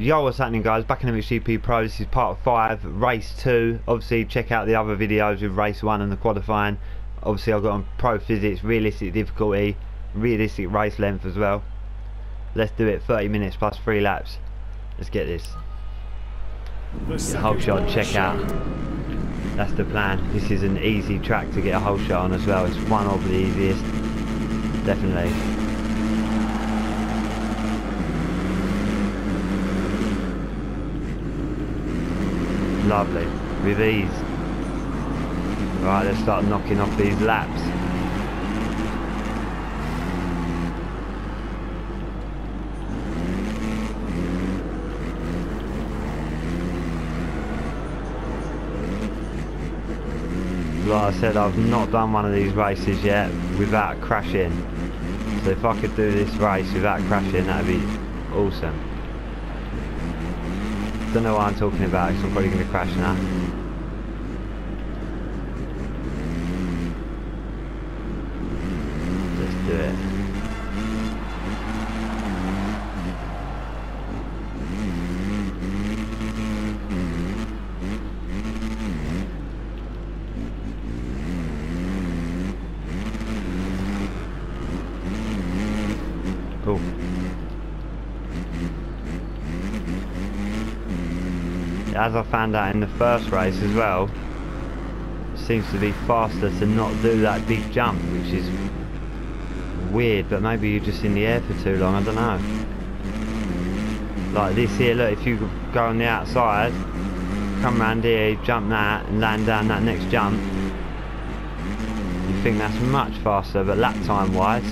Yo, what's happening guys? Back in MXGP Pro, this is part 5, race 2. Obviously check out the other videos with race 1 and the qualifying. Obviously I've got on Pro Physics, realistic difficulty, realistic race length as well. Let's do it, 30 minutes plus 3 laps. Let's get this. A holeshot check out. That's the plan. This is an easy track to get a holeshot on as well. It's one of the easiest. Definitely. Lovely. With ease. Right, let's start knocking off these laps. Like I said, I've not done one of these races yet without crashing. So if I could do this race without crashing, that'd be awesome. Don't know what I'm talking about, because I'm probably going to crash now. Let's do it. Cool. As I found out in the first race as well, seems to be faster to not do that big jump, which is weird, but maybe you're just in the air for too long, I don't know. Like this here, look, if you go on the outside, come around here, jump that, and land down that next jump, you think that's much faster, but lap time wise,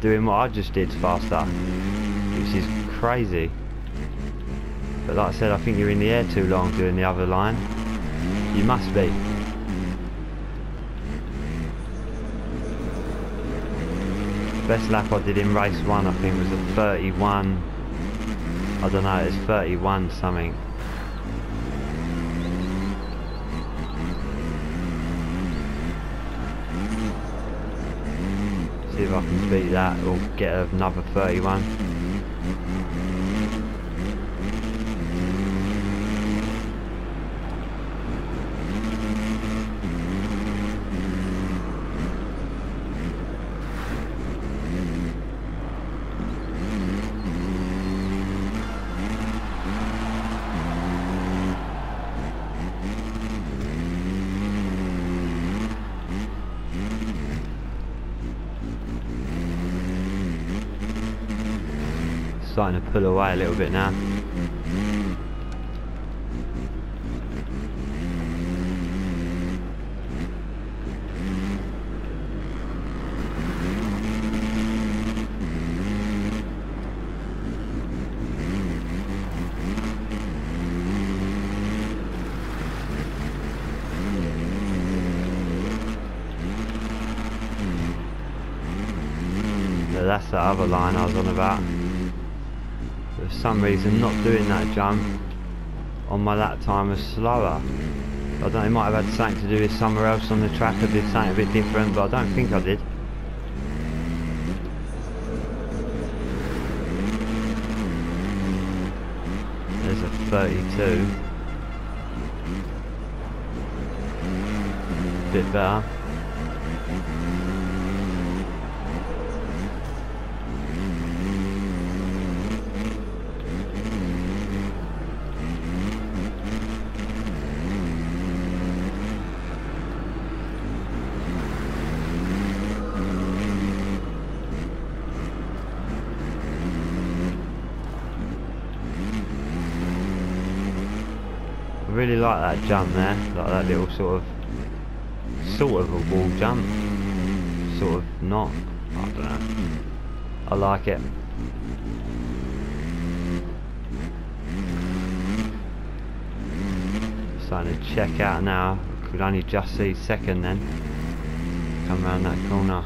doing what I just did faster, which is crazy. But like I said, I think you're in the air too long doing the other line. You must be. Best lap I did in race one, I think, was a 31. I don't know, it's 31 something. See if I can beat that or get another 31. Starting to pull away a little bit now. That's the other line I was on about for some reason not doing that jump on my lap time was slower. I don't know, it might have had something to do with somewhere else on the track, I did something a bit different, but I don't think I did. There's a 32. Bit better. I really like that jump there, like that little sort of, sort of a wall jump, sort of not, I don't know, I like it. Starting to check out now, could only just see second then, come around that corner.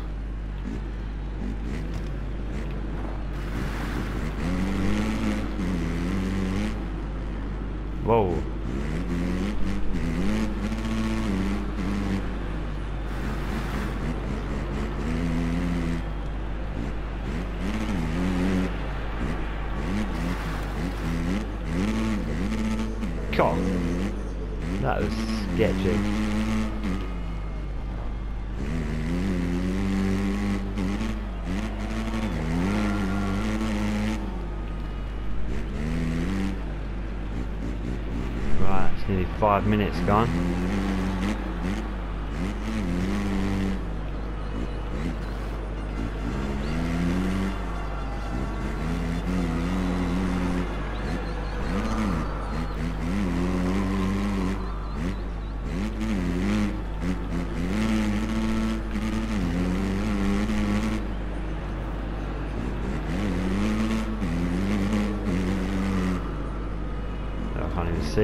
Whoa. shot. That was sketchy. Right, nearly five minutes gone.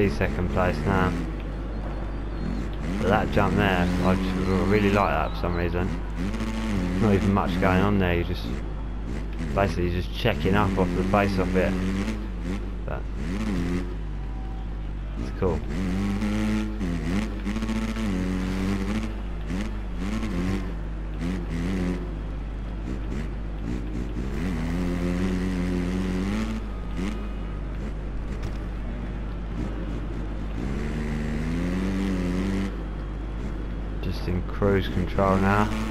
See second place now. But that jump there, I really like that for some reason. Not even much going on there, you just basically just checking up off the face of it. But it's cool. Just in cruise control now.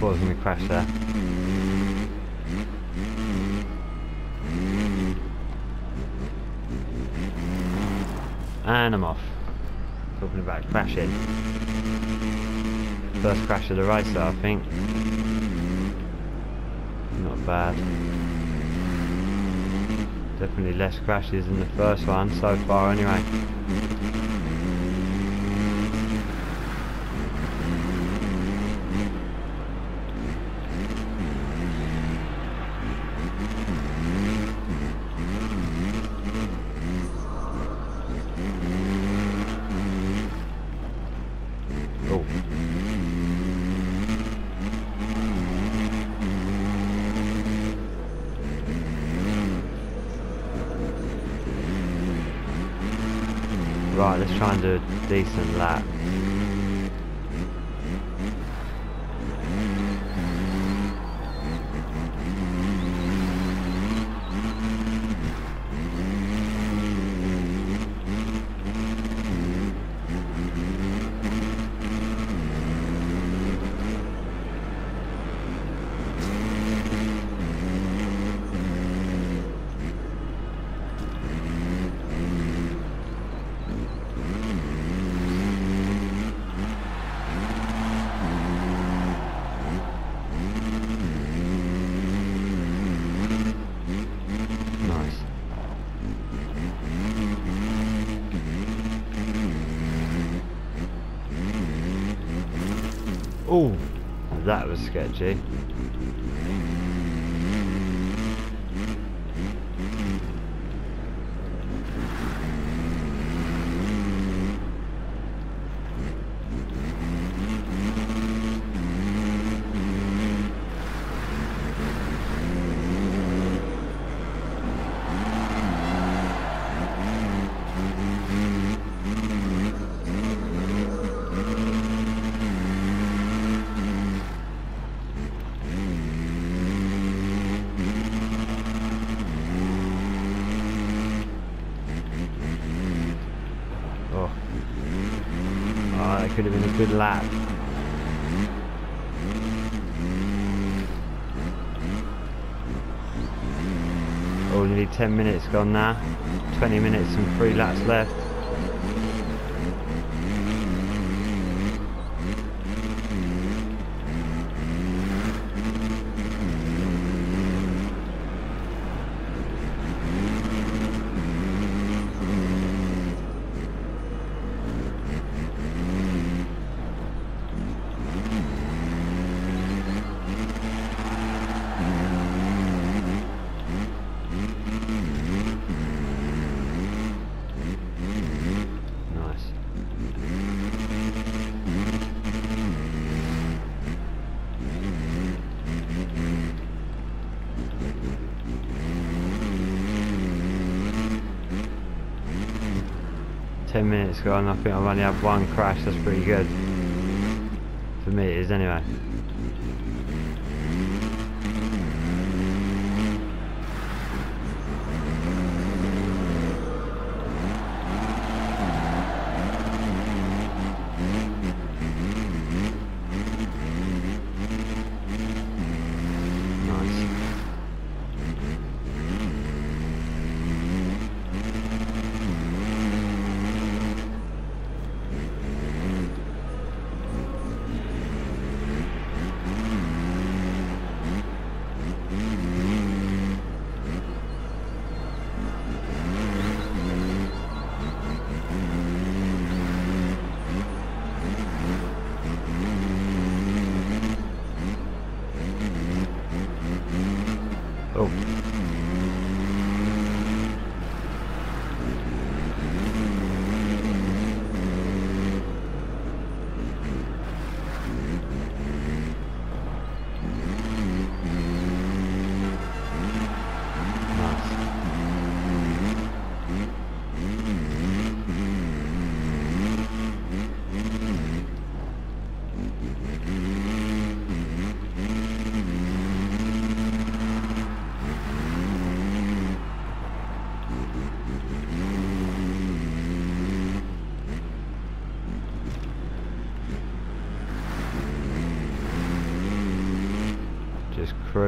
Going to crash there. And I'm off. Talking about crashing. First crash of the race I think. Not bad. Definitely less crashes than the first one so far anyway. Oh. Right, let's try and do a decent lap. Nice. Oh, that was sketchy. Good lap. Oh, nearly 10 minutes gone now. 20 minutes and 3 laps left. Minutes ago and I think I've only had one crash, that's pretty good. For me it is anyway.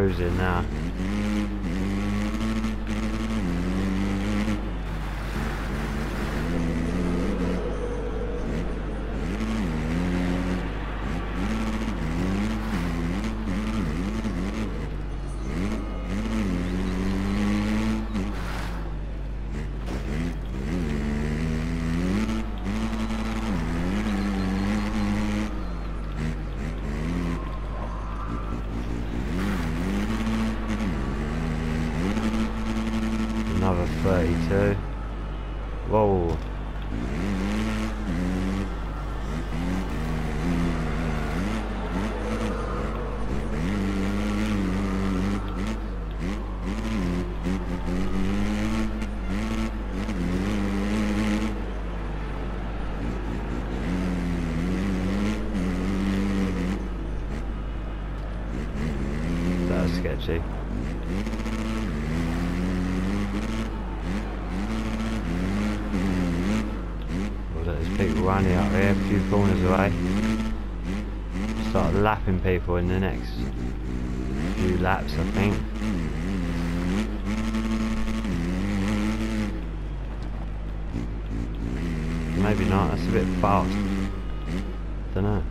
Cruising now. another 32. Whoa. That's sketchy. people running out here, a few corners away. Start lapping people in the next few laps, I think. Maybe not, that's a bit fast. Don't know.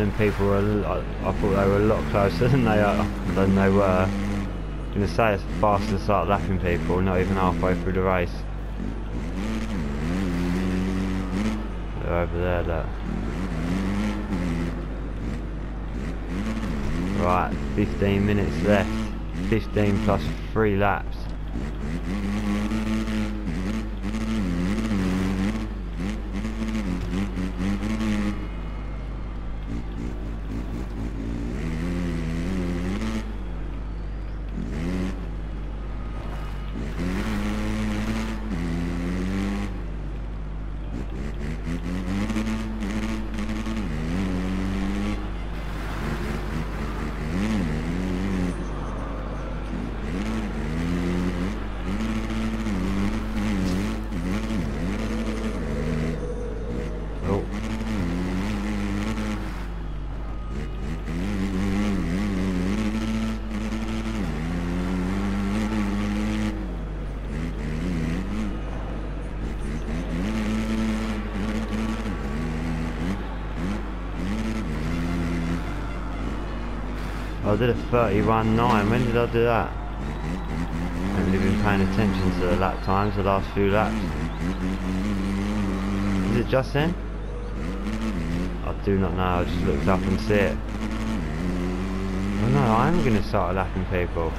Them people were. a lot- I thought they were a lot closer than they are than they were. I'm gonna say it's fast to start lapping people, not even halfway through the race. They're over there, look. Right, 15 minutes left. 15 plus 3 laps. Oh. I did a 31.9. When did I do that? I haven't really been paying attention to the lap times, the last few laps. Is it just then? I do not know, I just looked up and see it. Oh no, I'm going to start lapping people.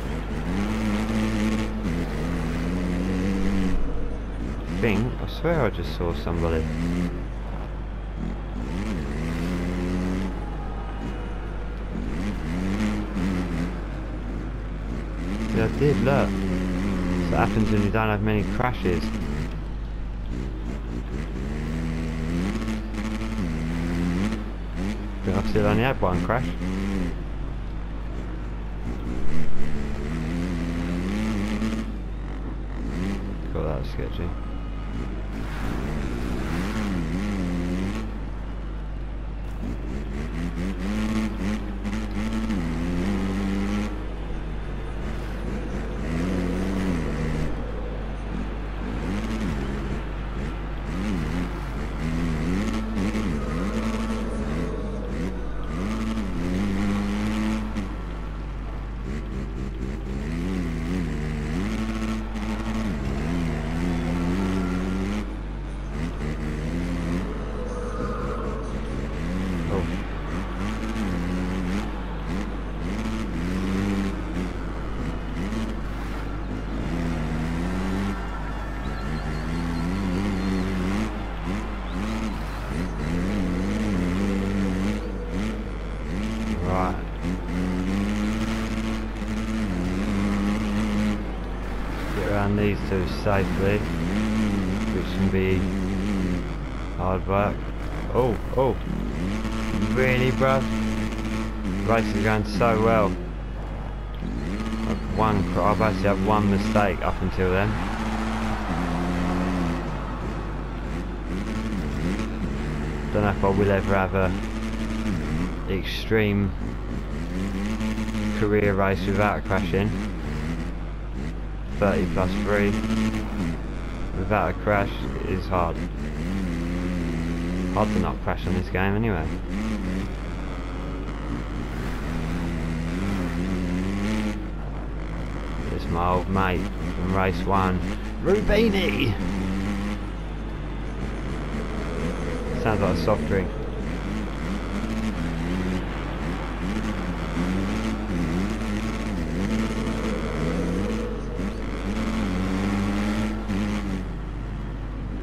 I think, I swear I just saw somebody. Did, look. That's what happens when you don't have many crashes. I've still only had one crash. Got that sketchy. Oh. Right. Get these safely, which can be hard work. Oh, oh. Really, bruv? Race is going so well. I've one, I've actually had one mistake up until then. Don't know if I will ever have a extreme career race without crashing. 30 plus 3 without a crash is hard. Hard to not crash on this game anyway. It's my old mate from race one, Rubini! Sounds like a soft drink.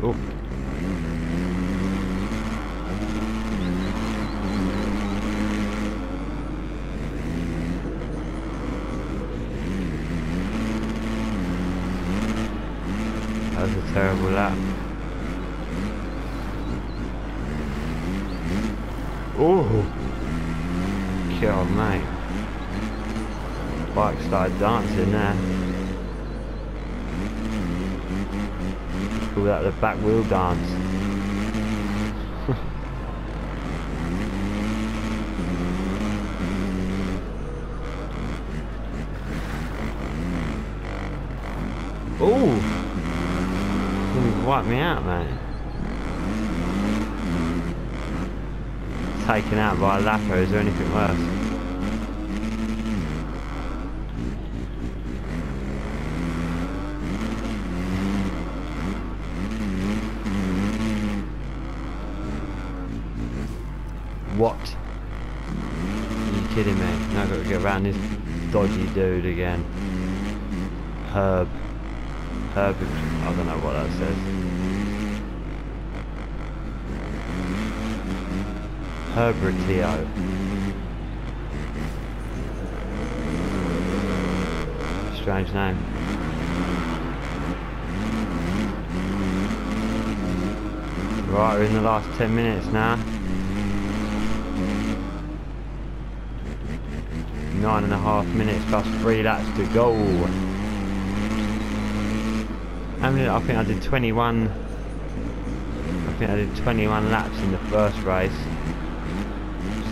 Oh. That was a terrible lap. Oh! God, mate. Bike started dancing there. Call that the back wheel dance. Ooh! Wipe me out, mate. taken out by a lapper. Is there anything worse? What? Are you kidding me? Now I've got to get around this dodgy dude again. Herb. Herb, I don't know what that says. Herbratio. Strange name. Right, we're in the last 10 minutes now. Nine and a half minutes plus three laps to go. How many? I think I did 21. I think I did 21 laps in the first race.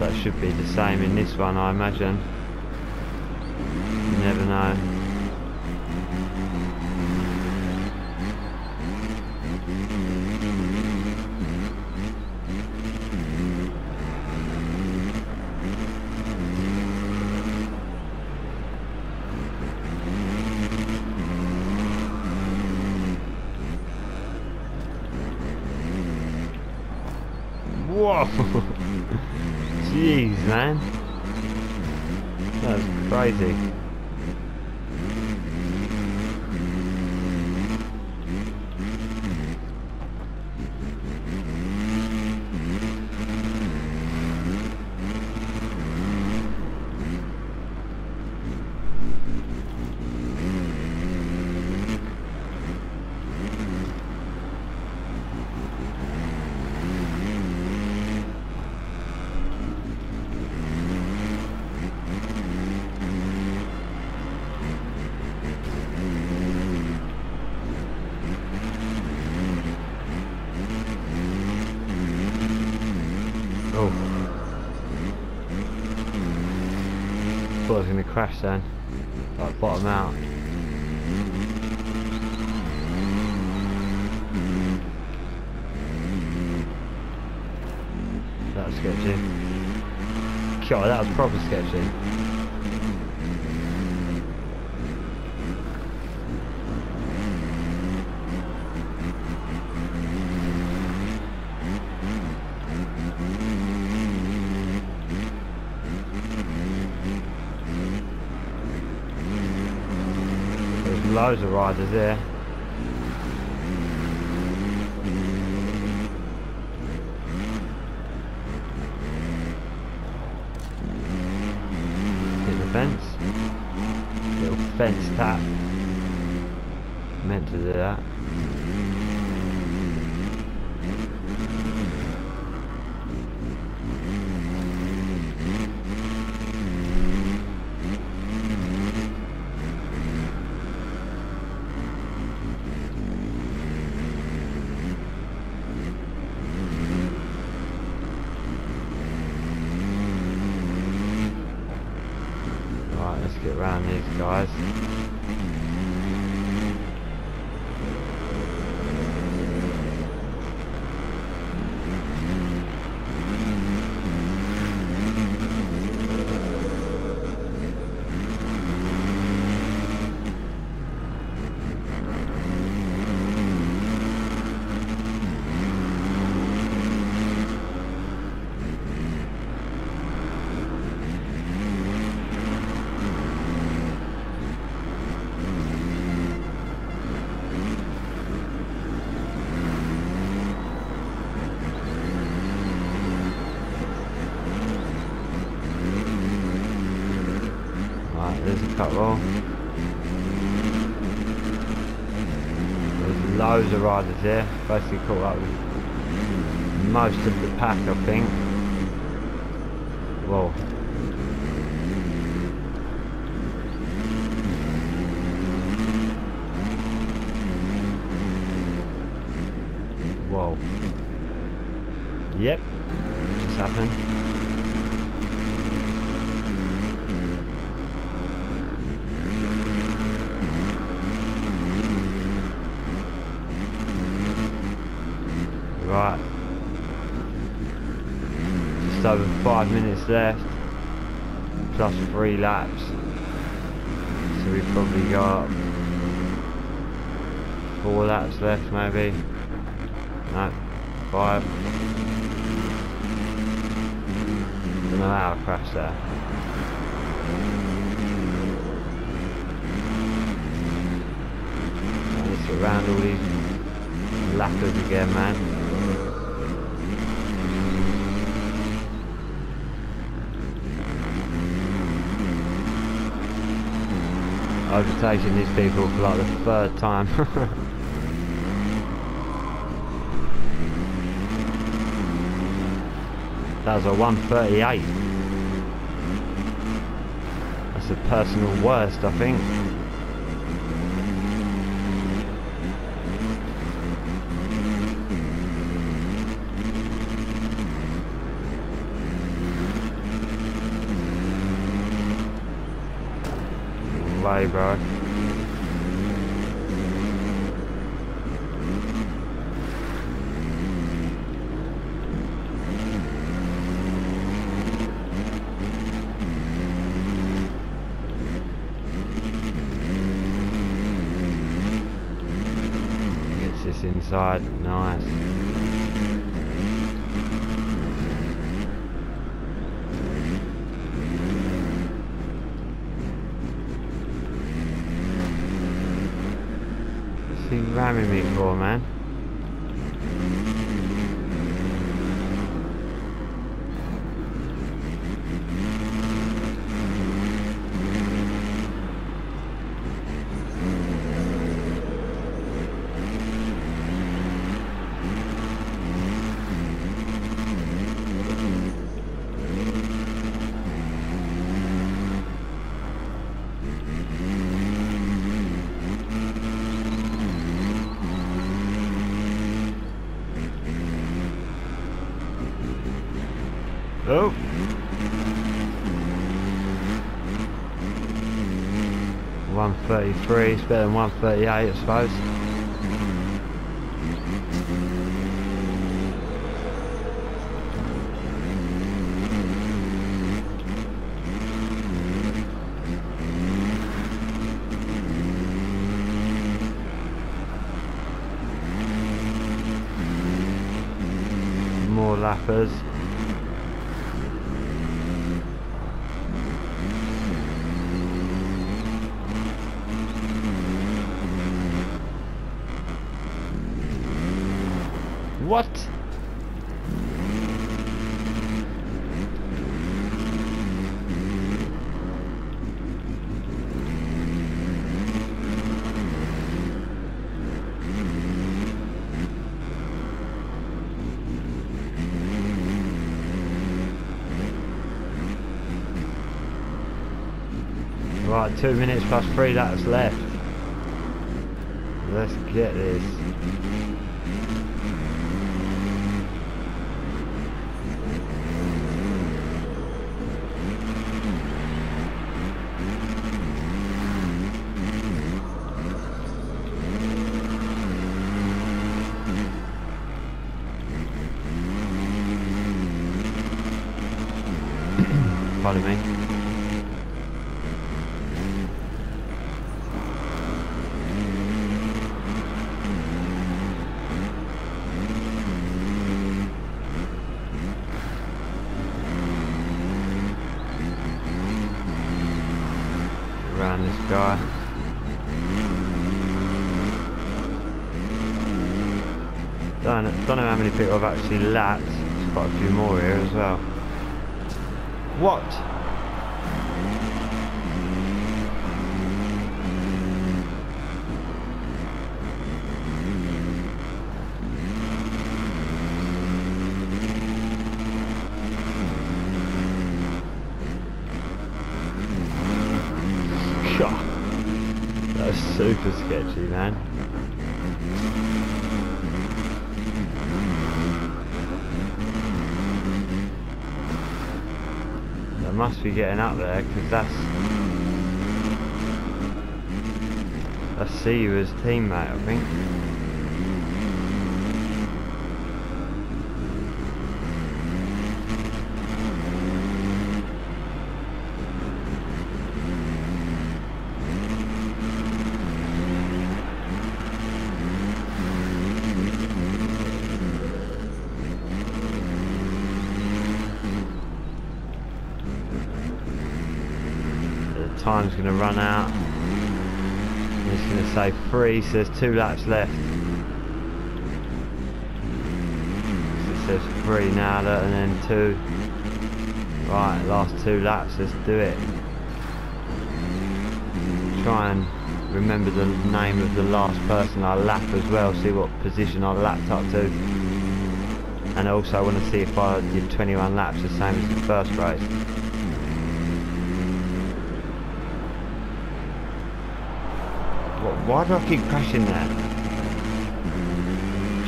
That should be the same in this one, I imagine. You never know. Whoa! Jeez, man. That's crazy. Oh. Thought I was going to crash then. Like bottom out. That was sketchy. God, that was proper sketchy. There's loads of riders there. Hit the fence. Little fence tap. Meant to do that. Right, let's get around these guys. Right, there's a couple. There's loads of riders here. Basically caught up with most of the pack, I think. Whoa. Whoa. Yep. Just happened. Right. Just over five minutes left, plus three laps. So we've probably got four laps left maybe. No, five. Don't know how I crashed there. It's around all these lappers again, man. Overtaking these people for like the third time. that was a 138. That's a personal worst, I think. Way, bro. Inside, nice. he ramming me for, man? Oh. One thirty-three. It's better than one thirty-eight, I suppose. More lappers. What? Two minutes past three that's left. Let's get this. Pardon me. Around this guy. Don't, know how many people have actually lapped. Quite a few more here as well. What? That's super sketchy, man. Be getting up there because that's that's Siwa's teammate, I think. Time's going to run out. It's going to say three, so there's two laps left. So it says three now, look, and then two. Right, last two laps, let's do it. Try and remember the name of the last person I lap as well, see what position I lapped up to. And also I want to see if I did 21 laps the same as the first race. What, why do I keep crashing there?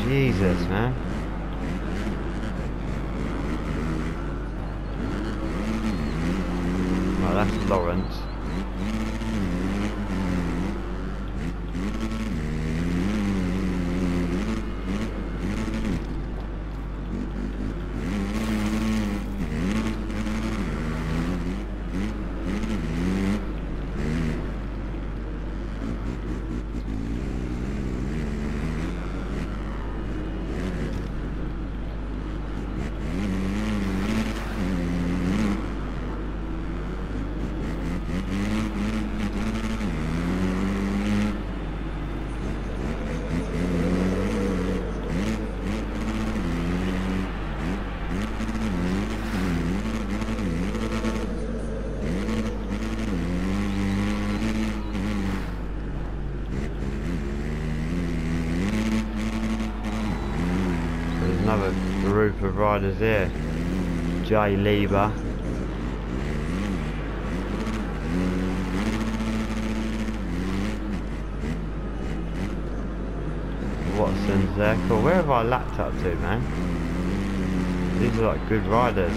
Jesus, man. Well, that's Lawrence. There's another group of riders here. Jay Lieber. Watson's there. Cool. Oh, where have I lapped up to, man? These are like good riders.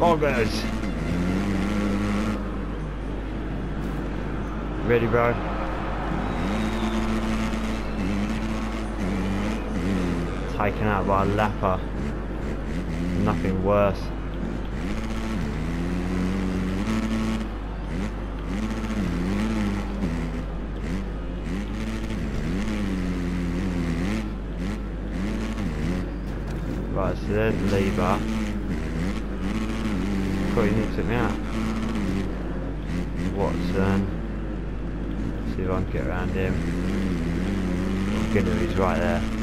Bogers! Ready, bro? Taken out by a lapper. Nothing worse. Right, so there's Lieber. Cool, he nearly took me out. Watson. See if I can get around him. Ginner, he's right. There.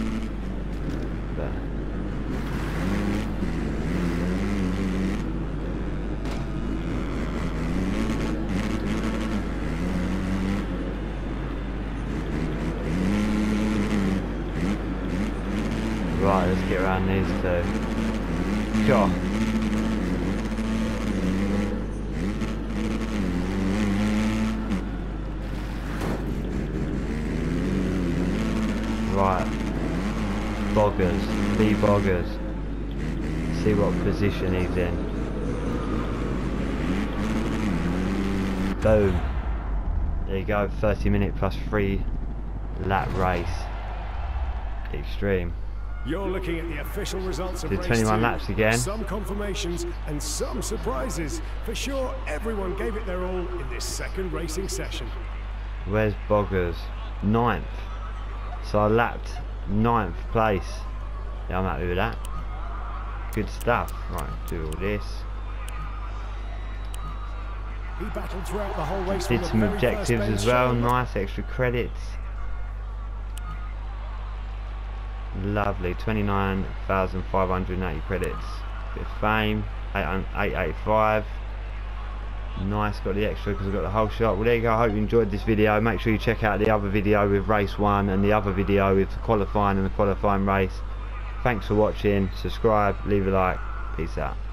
These two. Sure. Right. Bogers. Lee Bogers. See what position he's in. Boom. There you go, 30 minute plus 3 lap race. Extreme. You're looking at the official results of Did race 21 two. laps again. Some confirmations and some surprises. For sure, everyone gave it their all in this second racing session. Where's Bogers? Ninth. So I lapped ninth place. Yeah, I'm happy with that. Good stuff. Right, do all this. He battled throughout the whole race. Did some objectives as well. Nice extra credits. Lovely. 29,580 credits. Bit of fame. 885. Nice, got the extra because I got the holeshot. Well, there you go. I hope you enjoyed this video. Make sure you check out the other video with race one and the other video with qualifying and the qualifying race. Thanks for watching. Subscribe, leave a like. Peace out.